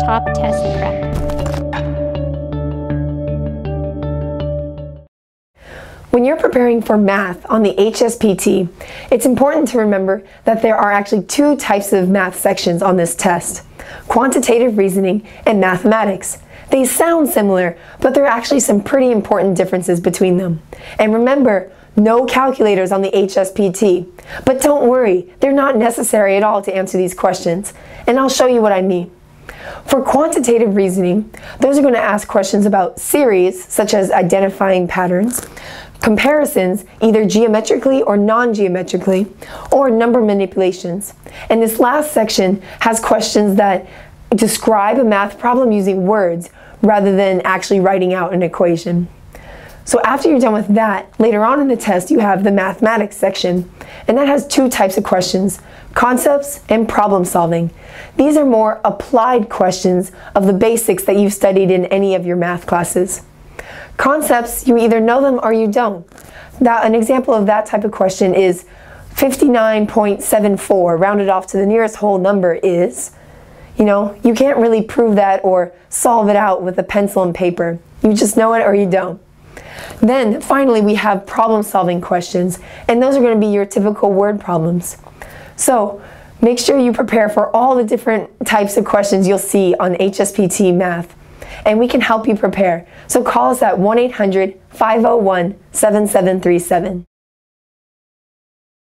Top Test Prep. When you're preparing for math on the HSPT, it's important to remember that there are actually two types of math sections on this test, quantitative reasoning and mathematics. They sound similar, but there are actually some pretty important differences between them. And remember, no calculators on the HSPT. But don't worry, they're not necessary at all to answer these questions. And I'll show you what I mean. For quantitative reasoning, those are going to ask questions about series, such as identifying patterns, comparisons, either geometrically or non-geometrically, or number manipulations. And this last section has questions that describe a math problem using words rather than actually writing out an equation. So after you're done with that, later on in the test you have the mathematics section, and that has two types of questions, concepts and problem solving. These are more applied questions of the basics that you've studied in any of your math classes. Concepts, you either know them or you don't. Now, an example of that type of question is 59.74 rounded off to the nearest whole number is, you know, you can't really prove that or solve it out with a pencil and paper. You just know it or you don't. Then finally we have problem solving questions and those are going to be your typical word problems. So make sure you prepare for all the different types of questions you'll see on HSPT Math and we can help you prepare. So call us at 1-800-501-7737.